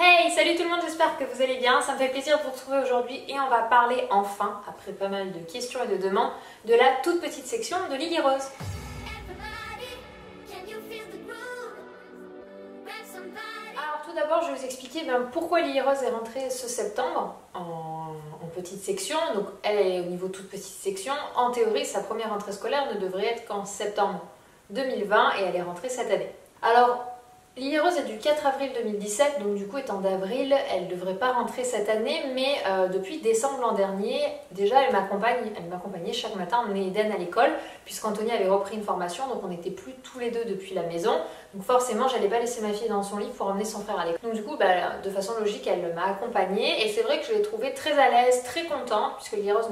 Hey, salut tout le monde, j'espère que vous allez bien. Ça me fait plaisir de vous retrouver aujourd'hui et on va parler enfin, après pas mal de questions et de demandes, de la toute petite section de Lily Rose. Alors tout d'abord, je vais vous expliquer ben, pourquoi Lily Rose est rentrée ce septembre en, en, petite section. Donc elle est au niveau toute petite section. En théorie, sa première rentrée scolaire ne devrait être qu'en septembre 2020 et elle est rentrée cette année. Alors Lily Rose est du 4 avril 2017, donc du coup étant d'avril, elle ne devrait pas rentrer cette année, mais euh, depuis décembre l'an dernier, déjà elle m'accompagnait chaque matin emmener Eden à l'école, puisqu'Anthony avait repris une formation, donc on n'était plus tous les deux depuis la maison, donc forcément j'allais pas laisser ma fille dans son lit pour emmener son frère à l'école. Donc du coup, bah, de façon logique, elle m'a accompagnée, et c'est vrai que je l'ai trouvée très à l'aise, très contente, puisque Lily Rose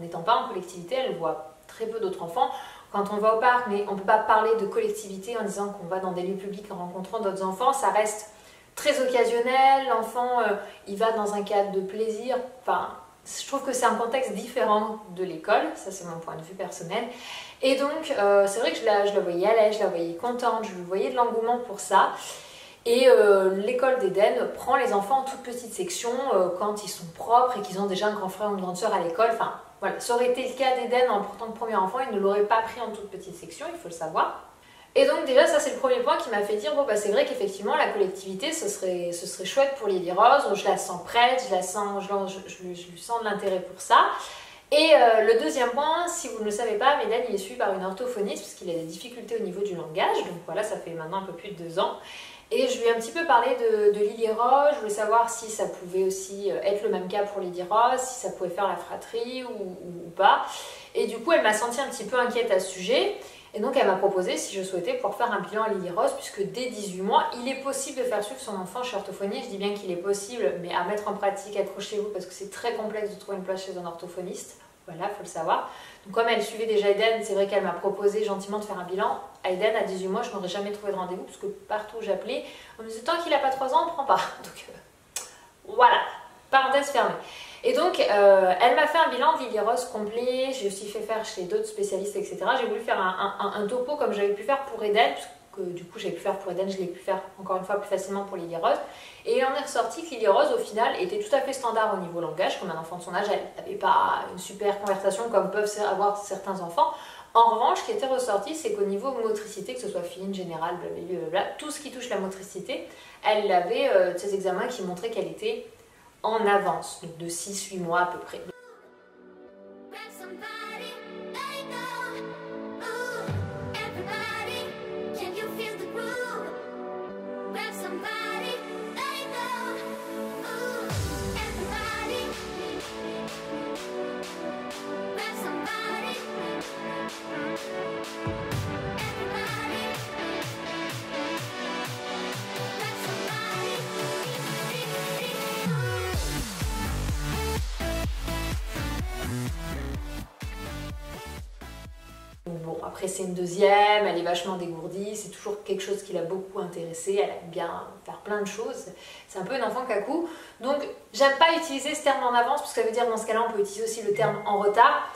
n'étant pas en collectivité, elle voit très peu d'autres enfants, quand on va au parc, mais on ne peut pas parler de collectivité en disant qu'on va dans des lieux publics en rencontrant d'autres enfants, ça reste très occasionnel, l'enfant euh, il va dans un cadre de plaisir, enfin je trouve que c'est un contexte différent de l'école, ça c'est mon point de vue personnel. Et donc euh, c'est vrai que je la, je la voyais à l'aise, je la voyais contente, je voyais de l'engouement pour ça. Et euh, l'école d'Éden prend les enfants en toute petite section quand ils sont propres et qu'ils ont déjà un grand frère ou une grande soeur à l'école. Enfin, voilà, ça aurait été le cas d'Eden en portant le premier enfant, il ne l'aurait pas pris en toute petite section, il faut le savoir. Et donc déjà ça c'est le premier point qui m'a fait dire bon bah c'est vrai qu'effectivement la collectivité ce serait, chouette pour Lily Rose, je la sens prête, je la sens, je, lui sens de l'intérêt pour ça. Et euh, le deuxième point, si vous ne le savez pas, Médan il est suivi par une orthophoniste puisqu'il a des difficultés au niveau du langage, donc voilà ça fait maintenant un peu plus de deux ans. Et je lui ai un petit peu parlé de, Lily Rose, je voulais savoir si ça pouvait aussi euh, être le même cas pour Lily Rose, si ça pouvait faire la fratrie ou, pas. Et du coup, elle m'a senti un petit peu inquiète à ce sujet. Et donc, elle m'a proposé si je souhaitais pour faire un bilan à Lily Rose, puisque dès 18 mois, il est possible de faire suivre son enfant chez orthophonie. Je dis bien qu'il est possible, mais à mettre en pratique, accrochez-vous, parce que c'est très complexe de trouver une place chez un orthophoniste. Voilà, il faut le savoir. Donc, comme elle suivait déjà Eden, c'est vrai qu'elle m'a proposé gentiment de faire un bilan. À Eden, à 18 mois, je n'aurais jamais trouvé de rendez-vous, parce que partout où j'appelais, on me disait tant qu'il n'a pas 3 ans, on ne prend pas. Donc, euh, voilà, parenthèse fermée. Et donc, euh, elle m'a fait un bilan de Lily Rose complet. J'ai aussi fait faire chez d'autres spécialistes, etc. J'ai voulu faire un, topo comme j'avais pu faire pour Eden, que du coup j'avais pu faire pour Eden, je l'ai pu faire encore une fois plus facilement pour Lily Rose. Et il en est ressorti que Lily Rose, au final, était tout à fait standard au niveau langage, comme un enfant de son âge. Elle n'avait pas une super conversation comme peuvent avoir certains enfants. En revanche, ce qui était ressorti, c'est qu'au niveau motricité, que ce soit fine, générale, blablabla, tout ce qui touche la motricité, elle avait euh, ces examens qui montraient qu'elle était en avance, donc de 6-8 mois à peu près. C'est une deuxième, elle est vachement dégourdie, c'est toujours quelque chose qui l'a beaucoup intéressée, elle aime bien faire plein de choses. C'est un peu une enfant cacou. Donc j'aime pas utiliser ce terme en avance, parce que ça veut dire dans ce cas-là on peut utiliser aussi le terme en retard.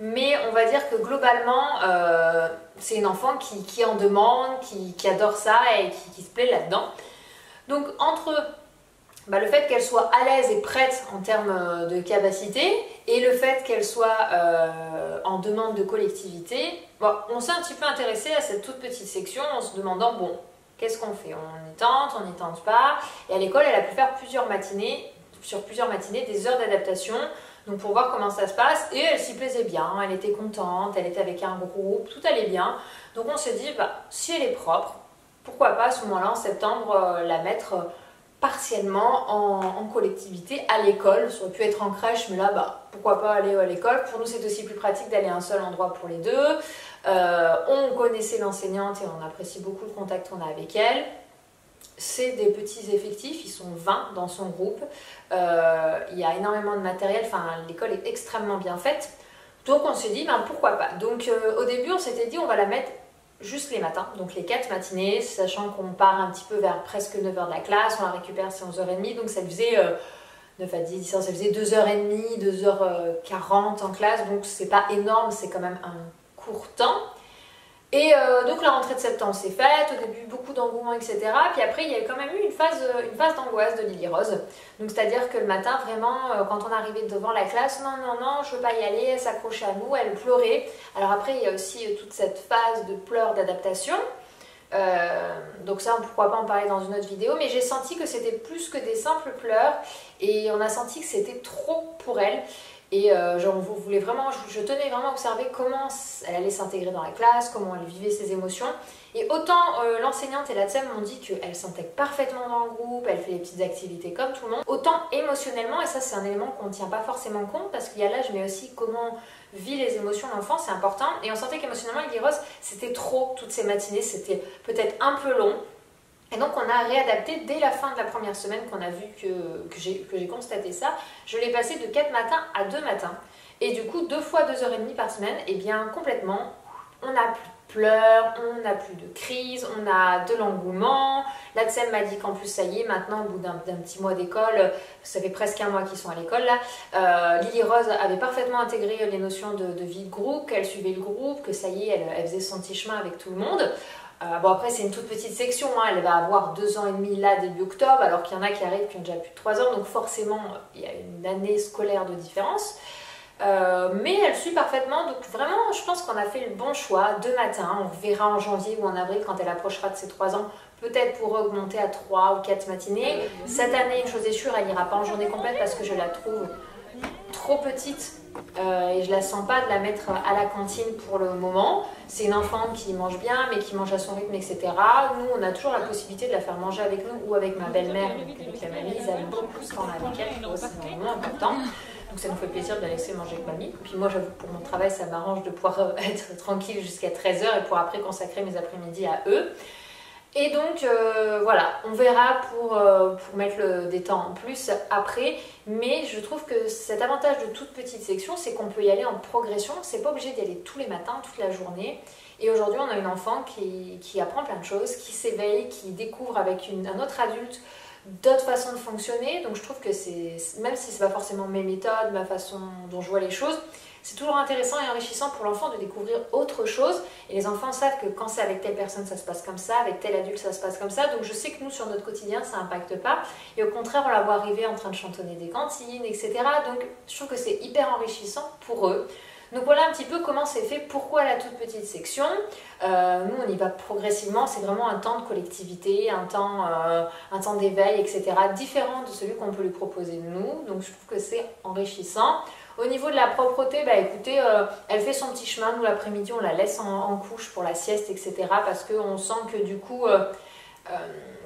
Mais on va dire que globalement, euh, c'est une enfant qui, en demande, qui, adore ça et qui se plaît là-dedans. Donc entre bah, le fait qu'elle soit à l'aise et prête en termes euh, de capacité et le fait qu'elle soit euh, en demande de collectivité, on s'est un petit peu intéressé à cette toute petite section en se demandant bon, qu'est-ce qu'on fait? On y tente, on n'y tente pas? Et à l'école, elle a pu faire plusieurs matinées, sur plusieurs matinées, des heures d'adaptation. Donc pour voir comment ça se passe, et elle s'y plaisait bien, elle était contente, elle était avec un groupe, tout allait bien. Donc on s'est dit, bah, si elle est propre, pourquoi pas à ce moment-là, en septembre, euh, la mettre partiellement en, collectivité à l'école. Ça aurait pu être en crèche, mais là, bah, pourquoi pas aller à l'école. Pour nous, c'est aussi plus pratique d'aller à un seul endroit pour les deux. Euh, on connaissait l'enseignante et on apprécie beaucoup le contact qu'on a avec elle. C'est des petits effectifs, ils sont 20 dans son groupe. Euh, il y a énormément de matériel, enfin l'école est extrêmement bien faite. Donc on s'est dit, ben, pourquoi pas. Donc euh, au début, on s'était dit, on va la mettre juste les matins, donc les 4 matinées, sachant qu'on part un petit peu vers presque 9h de la classe, on la récupère c'est 11h30, donc ça faisait 9 euh, à 10, ça faisait 2h30, 2h40 en classe, donc c'est pas énorme, c'est quand même un court temps. Et euh, donc la rentrée de septembre s'est faite, au début beaucoup d'engouement, etc. Puis après il y a quand même eu une phase, une phase d'angoisse de Lily Rose. Donc c'est-à-dire que le matin vraiment, euh, quand on arrivait devant la classe, non, non, non, je veux pas y aller, elle s'accrochait à nous, elle pleurait. Alors après il y a aussi euh, toute cette phase de pleurs d'adaptation. donc ça, pourquoi pas en parler dans une autre vidéo, mais j'ai senti que c'était plus que des simples pleurs et on a senti que c'était trop pour elle. Et euh, genre, vous voulez vraiment, je, tenais vraiment à observer comment elle allait s'intégrer dans la classe, comment elle vivait ses émotions. Et autant euh, l'enseignante et la TSEM m'ont dit qu'elle s'intègre parfaitement dans le groupe, elle fait les petites activités comme tout le monde, autant émotionnellement, et ça c'est un élément qu'on ne tient pas forcément compte, parce qu'il y a l'âge, mais aussi comment vit les émotions l'enfant, c'est important. Et on sentait qu'émotionnellement, Rose, c'était trop toutes ces matinées, c'était peut-être un peu long. Et donc on a réadapté dès la fin de la première semaine qu'on a vu que, que j'ai constaté ça. Je l'ai passé de 4 matins à 2 matins. Et du coup, deux fois 2h30 par semaine, et eh bien complètement, on n'a plus de pleurs, on n'a plus de crise, on a de l'engouement. La TSEM m'a dit qu'en plus, ça y est, maintenant, au bout d'un petit mois d'école, ça fait presque un mois qu'ils sont à l'école là, euh, Lily Rose avait parfaitement intégré les notions de, vie de groupe, qu'elle suivait le groupe, que ça y est, elle, elle faisait son petit chemin avec tout le monde. Euh, bon après c'est une toute petite section, hein. elle va avoir deux ans et demi là début octobre, alors qu'il y en a qui arrivent qui ont déjà plus de trois ans, donc forcément il y a une année scolaire de différence. Euh, mais elle suit parfaitement, donc vraiment je pense qu'on a fait le bon choix. Deux matins, on verra en janvier ou en avril quand elle approchera de ses trois ans, peut-être pour augmenter à trois ou quatre matinées. Cette année, une chose est sûre, elle n'ira pas en journée complète parce que je la trouve trop petite euh, et je la sens pas de la mettre à la cantine pour le moment. C'est une enfant qui mange bien, mais qui mange à son rythme, etc. Nous, on a toujours la possibilité de la faire manger avec nous ou avec ma belle-mère, avec la mamie. Ils aiment beaucoup qu'on a avec elle, c'est vraiment important. Donc ça nous fait plaisir de la laisser manger avec mamie. Puis moi, j'avoue, pour mon travail, ça m'arrange de pouvoir être tranquille jusqu'à 13h et pour après consacrer mes après-midi à eux. Et donc euh, voilà, on verra pour, euh, pour mettre le, des temps en plus après. Mais je trouve que cet avantage de toute petite section, c'est qu'on peut y aller en progression. C'est pas obligé d'y aller tous les matins, toute la journée. Et aujourd'hui, on a une enfant qui, apprend plein de choses, qui s'éveille, qui découvre avec un autre adulte d'autres façons de fonctionner. Donc je trouve que c'est, même si c'est pas forcément mes méthodes, ma façon dont je vois les choses, c'est toujours intéressant et enrichissant pour l'enfant de découvrir autre chose. Et les enfants savent que quand c'est avec telle personne, ça se passe comme ça, avec tel adulte, ça se passe comme ça. Donc je sais que nous, sur notre quotidien, ça n'impacte pas. Et au contraire, on la voit arriver en train de chantonner des cantines, etc. Donc je trouve que c'est hyper enrichissant pour eux. Donc voilà un petit peu comment c'est fait, pourquoi la toute petite section. Euh, nous, on y va progressivement, c'est vraiment un temps de collectivité, un temps, euh, un temps d'éveil, etc. Différent de celui qu'on peut lui proposer nous. Donc je trouve que c'est enrichissant. Au niveau de la propreté, bah écoutez, euh, elle fait son petit chemin. Nous, l'après-midi, on la laisse en, couche pour la sieste, etc. Parce qu'on sent que du coup,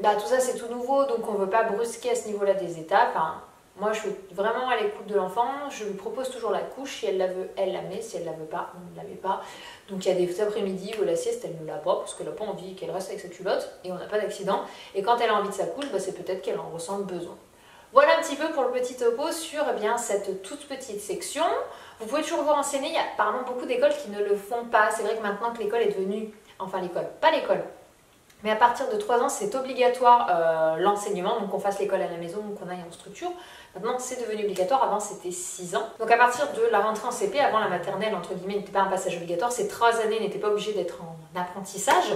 bah, tout ça, c'est tout nouveau. Donc on ne veut pas brusquer à ce niveau-là des étapes. Hein. Moi, je suis vraiment à l'écoute de l'enfant. Je lui propose toujours la couche. Si elle la veut, elle la met. Si elle la veut pas, on ne la met pas. Donc, il y a des après-midi où la sieste, elle ne l'a pas parce qu'elle n'a pas envie qu'elle reste avec sa culotte et on n'a pas d'accident. Et quand elle a envie de sa couche, bah, c'est peut-être qu'elle en ressent le besoin. Voilà un petit peu pour le petit topo sur eh bien, cette toute petite section. Vous pouvez toujours vous renseigner. Il y a apparemment beaucoup d'écoles qui ne le font pas. C'est vrai que maintenant que l'école est devenue, enfin l'école, pas l'école, mais à partir de 3 ans, c'est obligatoire euh, l'enseignement, donc qu'on fasse l'école à la maison ou qu'on aille en structure. Maintenant, c'est devenu obligatoire. Avant, c'était 6 ans. Donc, à partir de la rentrée en CP, avant la maternelle, entre guillemets, n'était pas un passage obligatoire. Ces 3 années n'étaient pas obligées d'être en apprentissage,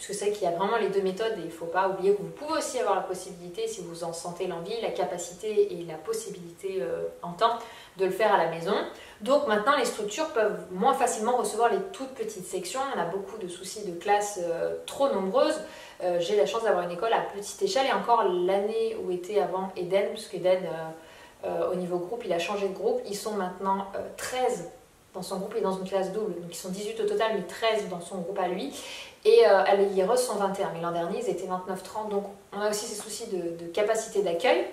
puisque c'est qu'il y a vraiment les deux méthodes et il ne faut pas oublier que vous pouvez aussi avoir la possibilité, si vous en sentez l'envie, la capacité et la possibilité euh, en temps, de le faire à la maison. Donc maintenant, les structures peuvent moins facilement recevoir les toutes petites sections. On a beaucoup de soucis de classe euh, trop nombreuses. Euh, j'ai la chance d'avoir une école à petite échelle et encore l'année où était avant Eden, puisque Eden, au niveau groupe, il a changé de groupe. Ils sont maintenant 13 dans son groupe et dans une classe double. Donc ils sont 18 au total, mais 13 dans son groupe à lui. Et euh, à l'IRE, sont 21. Mais l'an dernier, ils étaient 29-30. Donc on a aussi ces soucis de, capacité d'accueil.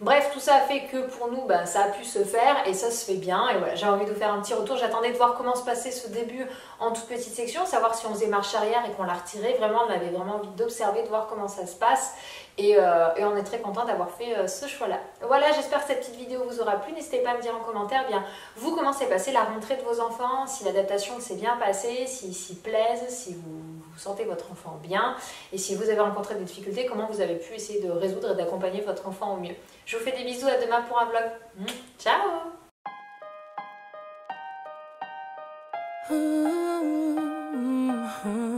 Bref, tout ça a fait que pour nous, bah, ça a pu se faire et ça se fait bien. Et voilà, j'ai envie de vous faire un petit retour. J'attendais de voir comment se passait ce début en toute petite section, savoir si on faisait marche arrière et qu'on la retirait. Vraiment, on avait vraiment envie d'observer, de voir comment ça se passe. Euh, et, on est très content d'avoir fait euh, ce choix-là. Voilà, j'espère que cette petite vidéo vous aura plu. N'hésitez pas à me dire en commentaire bien vous comment s'est passée la rentrée de vos enfants, si l'adaptation s'est bien passée, s'ils s'y plaisent, si vous, sentez votre enfant bien et si vous avez rencontré des difficultés, comment vous avez pu essayer de résoudre et d'accompagner votre enfant au mieux. Je vous fais des bisous, à demain pour un vlog. Mmh. Ciao mmh, mmh,